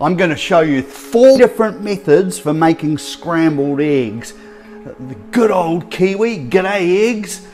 I'm going to show you four different methods for making scrambled eggs. The good old Kiwi, g'day eggs,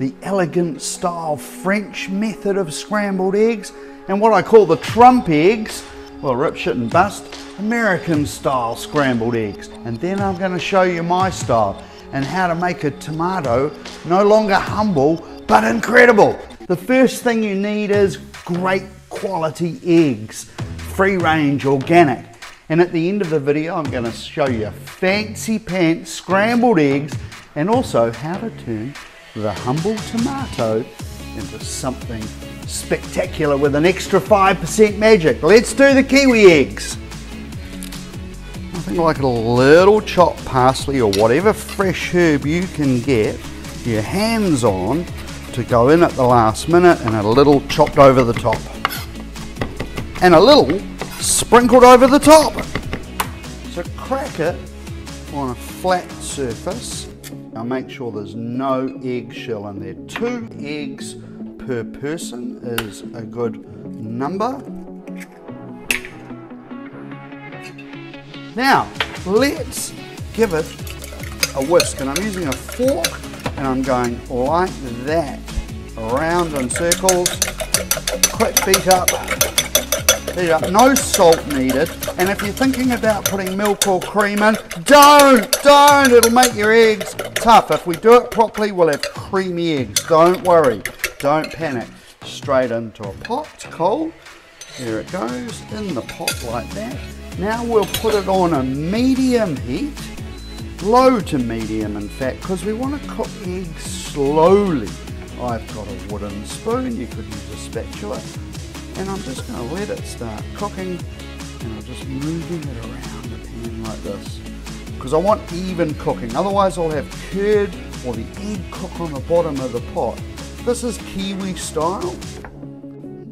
the elegant style French method of scrambled eggs, and what I call the Trump eggs, well rip shit and bust, American style scrambled eggs. And then I'm going to show you my style and how to make a tomato no longer humble but incredible. The first thing you need is great quality eggs free range organic. And at the end of the video, I'm going to show you fancy pants scrambled eggs and also how to turn the humble tomato into something spectacular with an extra 5% magic. Let's do the kiwi eggs. Nothing like a little chopped parsley or whatever fresh herb you can get your hands on to go in at the last minute and a little chopped over the top and a little sprinkled over the top. So crack it on a flat surface. Now make sure there's no eggshell in there. Two eggs per person is a good number. Now, let's give it a whisk. And I'm using a fork and I'm going like that, around in circles. Quick beat up no salt needed. And if you're thinking about putting milk or cream in, don't, don't, it'll make your eggs tough. If we do it properly, we'll have creamy eggs. Don't worry, don't panic. Straight into a pot, cold. There it goes, in the pot like that. Now we'll put it on a medium heat, low to medium in fact, because we want to cook eggs slowly. I've got a wooden spoon, you could use a spatula and I'm just going to let it start cooking and I'm just moving it around the pan like this. Because I want even cooking otherwise I'll have curd or the egg cook on the bottom of the pot. This is Kiwi style.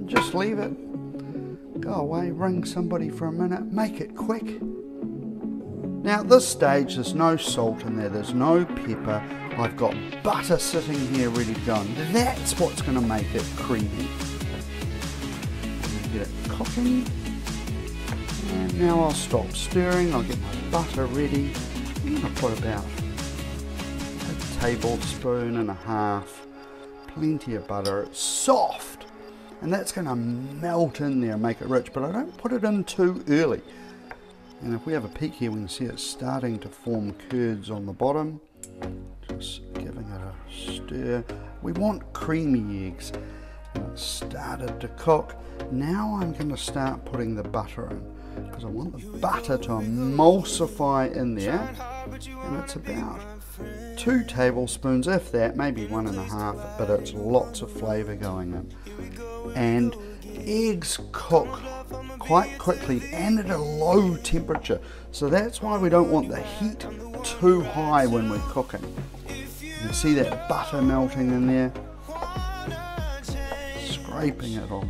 Just leave it. Go away ring somebody for a minute make it quick. Now at this stage there's no salt in there there's no pepper. I've got butter sitting here ready and that's what's going to make it creamy cooking. And now I'll stop stirring, I'll get my butter ready. I'm going to put about a tablespoon and a half, plenty of butter. It's soft and that's going to melt in there and make it rich, but I don't put it in too early. And if we have a peek here, we can see it's starting to form curds on the bottom. Just giving it a stir. We want creamy eggs. And started to cook. Now I'm going to start putting the butter in because I want the butter to emulsify in there. And it's about two tablespoons if that maybe one and a half but it's lots of flavor going in. And eggs cook quite quickly and at a low temperature. So that's why we don't want the heat too high when we're cooking. You see that butter melting in there scraping it on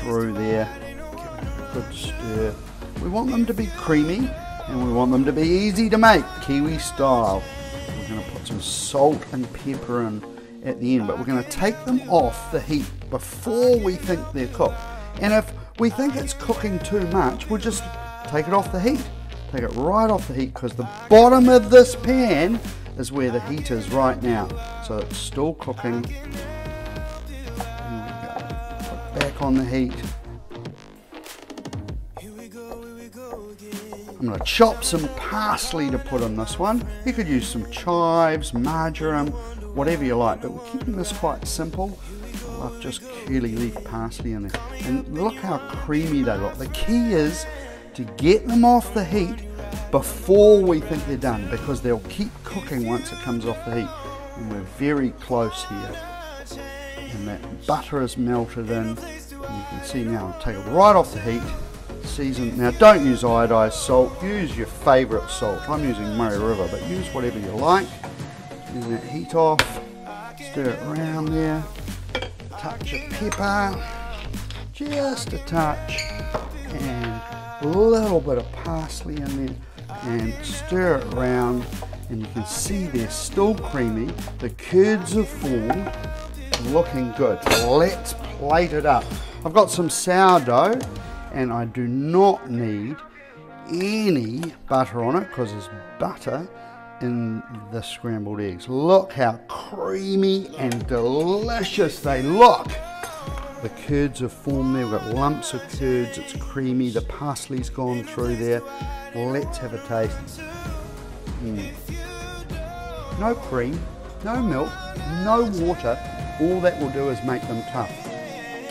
through there, it a good stir. We want them to be creamy and we want them to be easy to make, Kiwi style. We're going to put some salt and pepper in at the end, but we're going to take them off the heat before we think they're cooked. And if we think it's cooking too much, we'll just take it off the heat. Take it right off the heat because the bottom of this pan is where the heat is right now. So it's still cooking back on the heat. I'm going to chop some parsley to put on this one. You could use some chives, marjoram, whatever you like, but we're keeping this quite simple. I love just curly leaf parsley in there. And look how creamy they look. The key is to get them off the heat before we think they're done because they'll keep cooking once it comes off the heat. And we're very close here and that butter is melted in. You can see now, take it right off the heat, season. Now don't use iodized salt, use your favourite salt. I'm using Murray River, but use whatever you like. Turn that heat off, stir it around there, touch of pepper, just a touch, and a little bit of parsley in there, and stir it around and you can see they're still creamy. The curds have formed looking good. Let's plate it up. I've got some sourdough and I do not need any butter on it because there's butter in the scrambled eggs. Look how creamy and delicious they look. The curds have formed there, we've got lumps of curds, it's creamy, the parsley's gone through there. Let's have a taste. Mm. No cream, no milk, no water, all that will do is make them tough.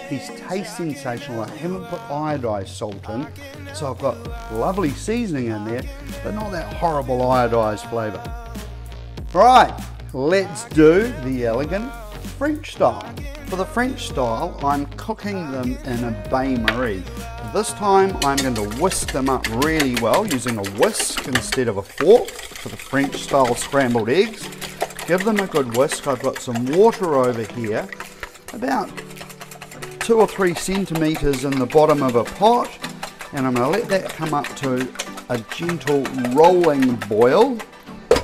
These taste sensational. I haven't put iodized salt in, so I've got lovely seasoning in there, but not that horrible iodized flavour. Right, let's do the elegant French style. For the French style, I'm cooking them in a bain-marie. This time I'm going to whisk them up really well using a whisk instead of a fork for the French style scrambled eggs. Give them a good whisk. I've got some water over here, about two or three centimetres in the bottom of a pot. And I'm going to let that come up to a gentle rolling boil.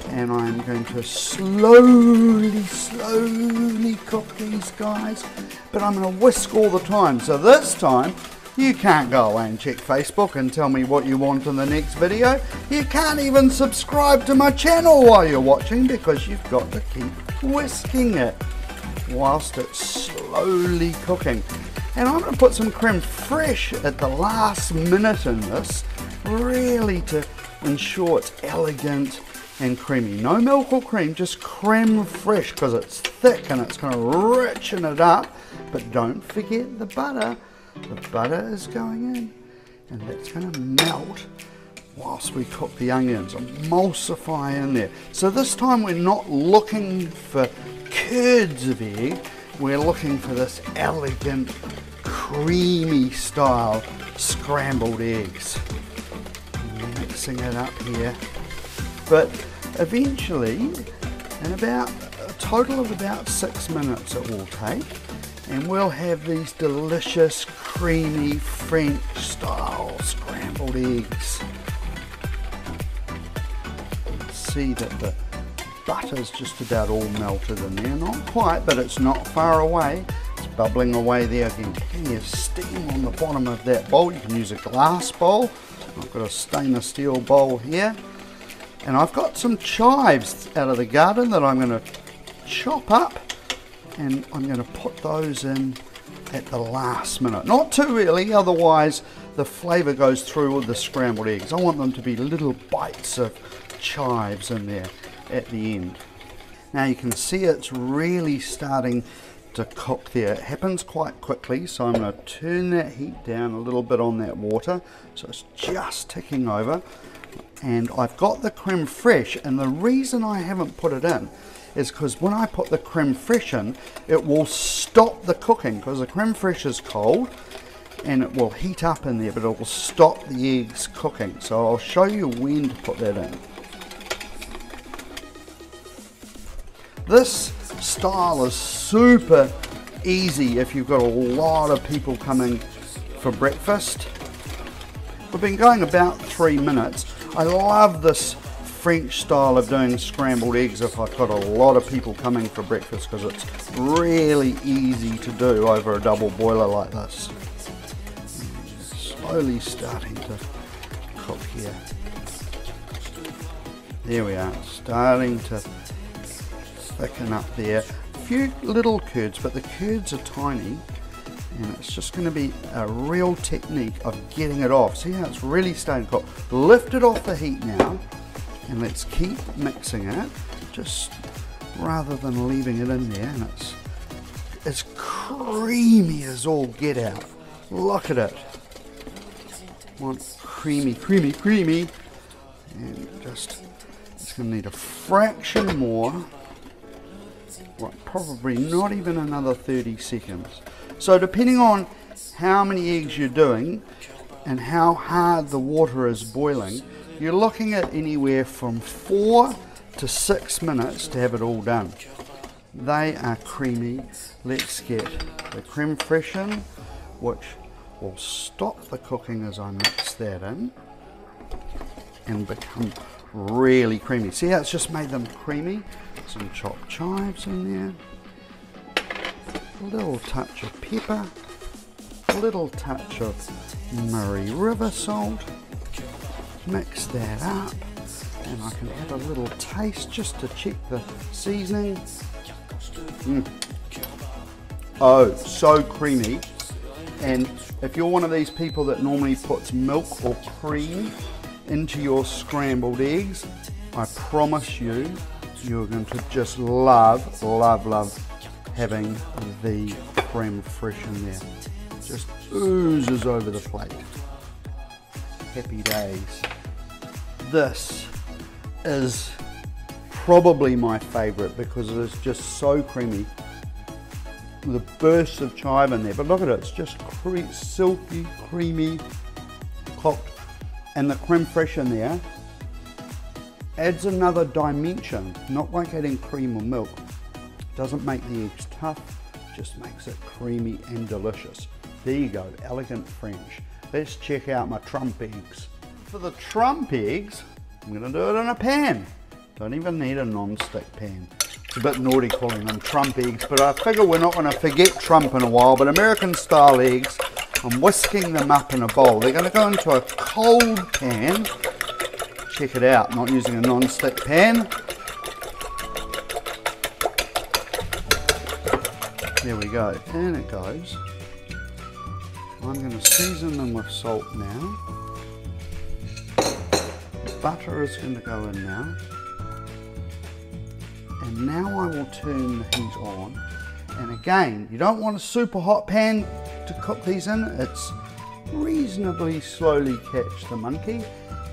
And I'm going to slowly, slowly cook these guys. But I'm going to whisk all the time. So this time you can't go away and check Facebook and tell me what you want in the next video. You can't even subscribe to my channel while you're watching because you've got to keep whisking it whilst it's slowly cooking. And I'm going to put some creme fraiche at the last minute in this, really to ensure it's elegant and creamy. No milk or cream, just creme fraiche because it's thick and it's going to richen it up. But don't forget the butter. The butter is going in and that's going to melt whilst we cook the onions, emulsify in there. So this time we're not looking for curds of egg, we're looking for this elegant, creamy style scrambled eggs. Mixing it up here. But eventually, in about a total of about six minutes it will take, and we'll have these delicious, creamy, French style scrambled eggs. See that the butter's just about all melted in there. Not quite, but it's not far away. It's bubbling away there again. Plenty of steam on the bottom of that bowl. You can use a glass bowl. I've got a stainless steel bowl here. And I've got some chives out of the garden that I'm going to chop up and I'm going to put those in at the last minute. Not too early, otherwise the flavour goes through with the scrambled eggs. I want them to be little bites of chives in there at the end. Now you can see it's really starting to cook there. It happens quite quickly, so I'm going to turn that heat down a little bit on that water. So it's just ticking over. And I've got the creme fraiche, and the reason I haven't put it in is because when I put the creme fraiche in, it will stop the cooking because the creme fraiche is cold and it will heat up in there, but it will stop the eggs cooking. So I'll show you when to put that in. This style is super easy if you've got a lot of people coming for breakfast. We've been going about three minutes. I love this French style of doing scrambled eggs if I've got a lot of people coming for breakfast because it's really easy to do over a double boiler like this. Slowly starting to cook here. There we are, starting to thicken up there. A few little curds, but the curds are tiny and it's just going to be a real technique of getting it off. See how it's really starting to cook. Lift it off the heat now and let's keep mixing it just rather than leaving it in there and it's as creamy as all get out. Look at it. Want creamy, creamy, creamy and just it's to need a fraction more right, probably not even another 30 seconds. So depending on how many eggs you're doing and how hard the water is boiling, you're looking at anywhere from four to six minutes to have it all done. They are creamy. Let's get the creme fraiche in, which will stop the cooking as I mix that in and become really creamy. See how it's just made them creamy? Some chopped chives in there. A little touch of pepper. A little touch of Murray River salt. Mix that up and I can have a little taste just to check the seasoning. Mm. Oh, so creamy. And if you're one of these people that normally puts milk or cream into your scrambled eggs, I promise you, you're going to just love, love, love having the creme fraiche in there. Just oozes over the plate. Happy days. This is probably my favorite because it is just so creamy. The bursts of chive in there, but look at it, it's just cre silky, creamy, cooked. And the creme fraiche in there adds another dimension, not like adding cream or milk. Doesn't make the eggs tough, just makes it creamy and delicious. There you go, elegant French. Let's check out my trump eggs. For the trump eggs, I'm gonna do it in a pan. Don't even need a non-stick pan. It's a bit naughty calling them trump eggs, but I figure we're not gonna forget trump in a while, but American style eggs, I'm whisking them up in a bowl. They're gonna go into a cold pan. Check it out, not using a non-stick pan. There we go, and it goes. I'm going to season them with salt now butter is going to go in now. And now I will turn the heat on. And again, you don't want a super hot pan to cook these in. It's reasonably slowly catch the monkey.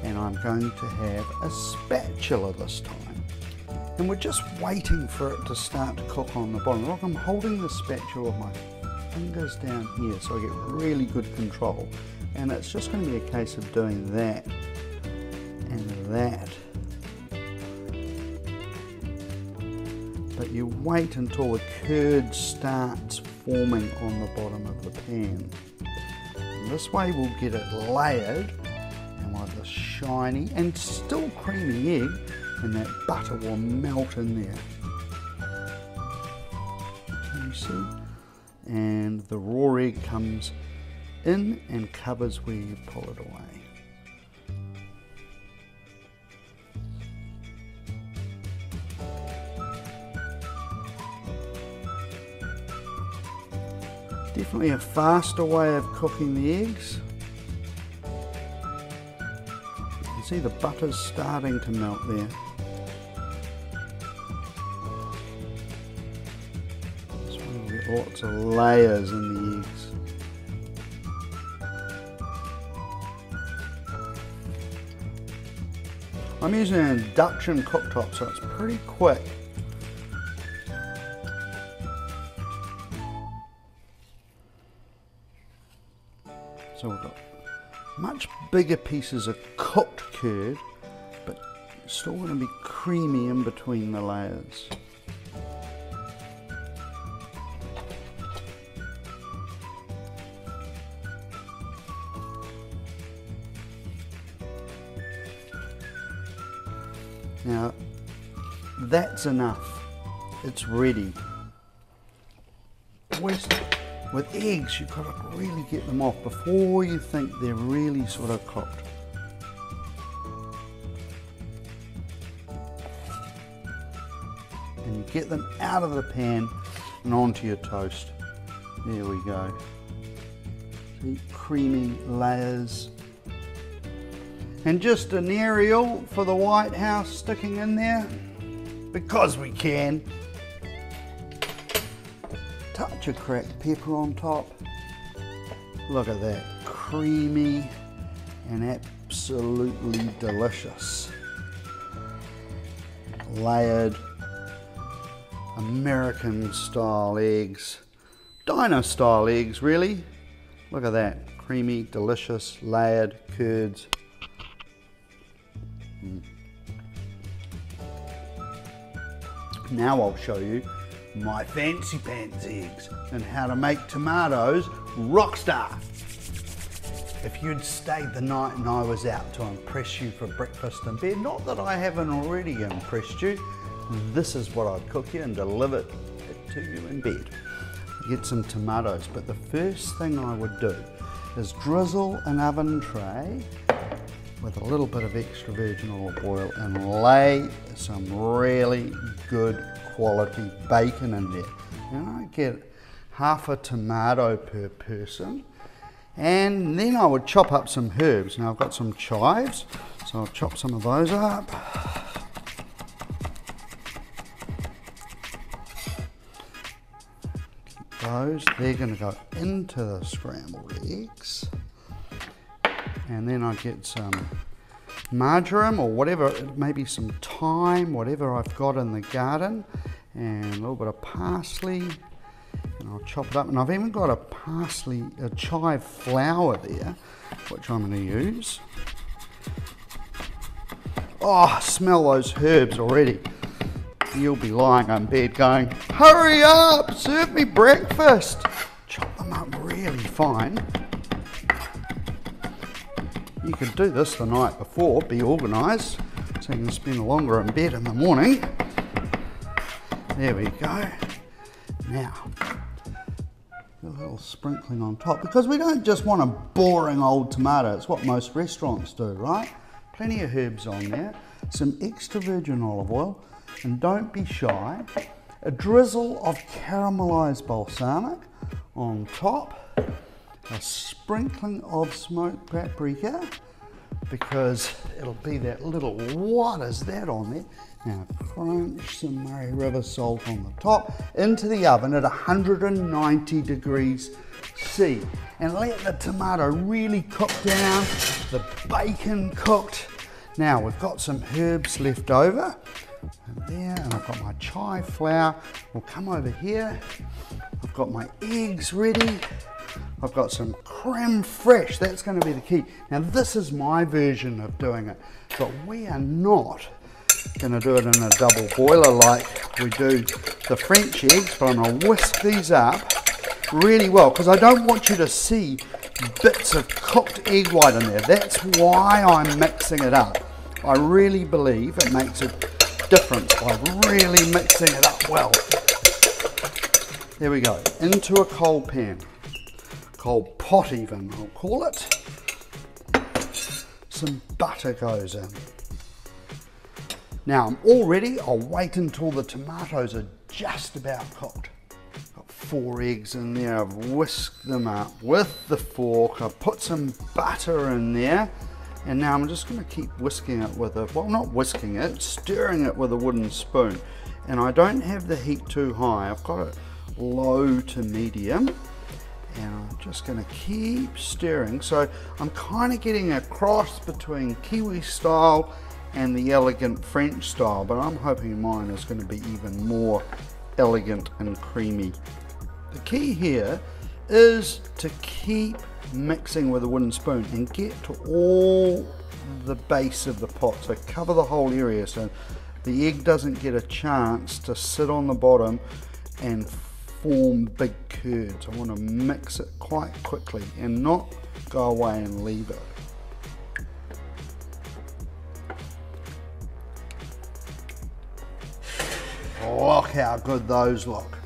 And I'm going to have a spatula this time. And we're just waiting for it to start to cook on the bottom. Look, I'm holding the spatula with my fingers down here so I get really good control. And it's just going to be a case of doing that and that. But you wait until the curd starts forming on the bottom of the pan. And this way we'll get it layered and we'll shiny and still creamy egg and that butter will melt in there. You see? And the raw egg comes in and covers where you pull it away. Definitely a faster way of cooking the eggs. You can see the butter's starting to melt there. So we get lots of layers in the eggs. I'm using an induction cooktop so it's pretty quick. So we've got much bigger pieces of cooked curd, but still going to be creamy in between the layers. Now, that's enough. It's ready. Where's with eggs, you've got to really get them off before you think they're really sort of cooked. And you get them out of the pan and onto your toast. There we go. See, creamy layers. And just an aerial for the White House sticking in there, because we can of cracked pepper on top. Look at that, creamy and absolutely delicious. Layered American style eggs, diner style eggs really. Look at that, creamy, delicious, layered curds. Mm. Now I'll show you my fancy pants eggs, and how to make tomatoes rockstar. If you'd stayed the night and I was out to impress you for breakfast in bed, not that I haven't already impressed you, this is what I'd cook you and deliver it to you in bed. get some tomatoes. But the first thing I would do is drizzle an oven tray with a little bit of extra virgin olive oil and lay some really good quality bacon in there. And I get half a tomato per person. And then I would chop up some herbs. Now I've got some chives, so I'll chop some of those up. those, they're going to go into the scrambled eggs. And then I get some marjoram or whatever, maybe some thyme, whatever I've got in the garden, and a little bit of parsley. And I'll chop it up. And I've even got a parsley, a chive flower there, which I'm going to use. Oh, smell those herbs already you'll be lying on bed going, hurry up, serve me breakfast. Chop them up really fine. You could do this the night before, be organised, so you can spend longer in bed in the morning. There we go. Now, a little sprinkling on top because we don't just want a boring old tomato. It's what most restaurants do, right? Plenty of herbs on there, some extra virgin olive oil, and don't be shy. A drizzle of caramelized balsamic on top, a sprinkling of smoked paprika because it'll be that little, what is that on there? Now crunch some Murray River salt on the top into the oven at 190 degrees C and let the tomato really cook down, the bacon cooked. Now we've got some herbs left over and there, and I've got my chive flower. We'll come over here. I've got my eggs ready. I've got some creme fraiche. That's going to be the key. Now, this is my version of doing it, but we are not going to do it in a double boiler like we do the French eggs, but I'm going to whisk these up really well because I don't want you to see bits of cooked egg white in there. That's why I'm mixing it up. I really believe it makes a difference by really mixing it up well. There we go, into a cold pan, cold pot even I'll call it. Some butter goes in. Now I'm all ready, I'll wait until the tomatoes are just about cooked. Got four eggs in there, I've whisked them up with the fork, I've put some butter in there and now I'm just going to keep whisking it with a, well not whisking it, stirring it with a wooden spoon. And I don't have the heat too high, I've got it low to medium. And I'm just going to keep stirring. So I'm kind of getting a cross between Kiwi style and the elegant French style, but I'm hoping mine is going to be even more elegant and creamy. The key here is to keep mixing with a wooden spoon and get to all the base of the pot so cover the whole area so the egg doesn't get a chance to sit on the bottom and form big curds. I want to mix it quite quickly and not go away and leave it. Look how good those look.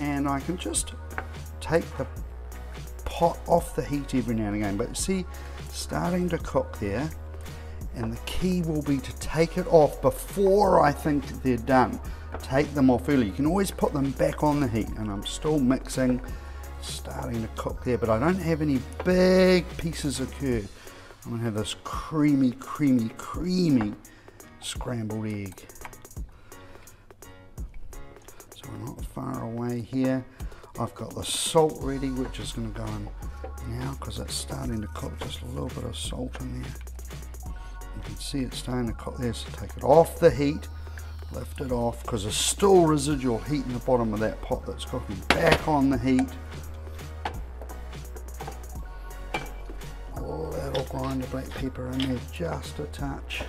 And I can just take the pot off the heat every now and again but see starting to cook there and the key will be to take it off before I think they're done take them off early you can always put them back on the heat and I'm still mixing starting to cook there but I don't have any big pieces of curd I'm gonna have this creamy creamy creamy scrambled egg So we're not far away here. I've got the salt ready, which is to go in now because it's starting to cook. Just a little bit of salt in there. You can see it's starting to cook there, so take it off the heat, lift it off because there's still residual heat in the bottom of that pot that's cooking. Back on the heat. Oh, a little grind of black pepper in there, just a touch.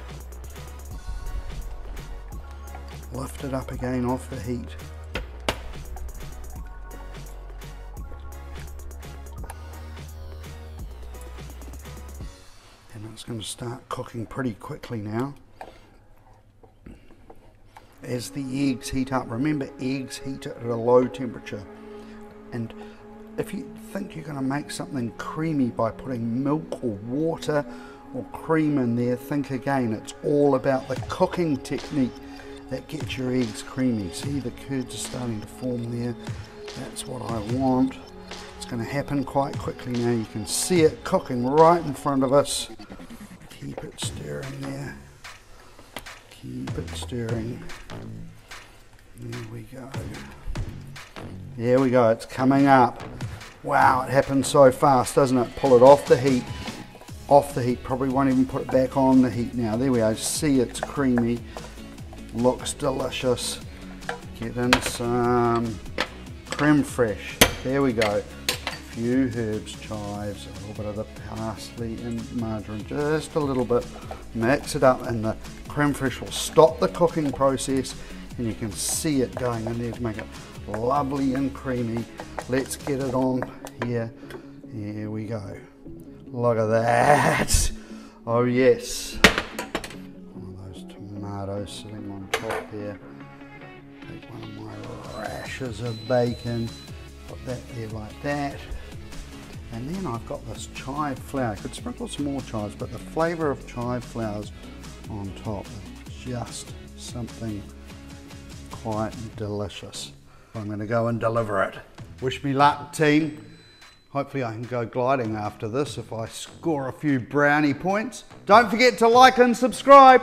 Lift it up again off the heat. Going to start cooking pretty quickly now. as the eggs heat up. Remember, eggs heat at a low temperature. And if you think you're going to make something creamy by putting milk or water or cream in there, think again. It's all about the cooking technique that gets your eggs creamy. See, the curds are starting to form there. That's what I want. It's going to happen quite quickly now. You can see it cooking right in front of us. Keep it stirring there. Keep it stirring. There we go. There we go, it's coming up. Wow, it happens so fast, doesn't it? Pull it off the heat. Off the heat, probably won't even put it back on the heat now. There we go, see it's creamy. Looks delicious. Get in some creme fraiche. There we go. Few herbs, chives, a little bit of the parsley and marjoram, just a little bit. Mix it up and the creme fraiche will stop the cooking process and you can see it going in there to make it lovely and creamy. Let's get it on here. Here we go. Look at that. Oh yes. One of those tomatoes sitting on top there. Take one of my rashers of bacon, put that there like that. And then I've got this chive flower. I could sprinkle some more chives, but the flavour of chive flowers on top just something quite delicious. I'm going to go and deliver it. Wish me luck, team. Hopefully I can go gliding after this if I score a few brownie points. Don't forget to like and subscribe.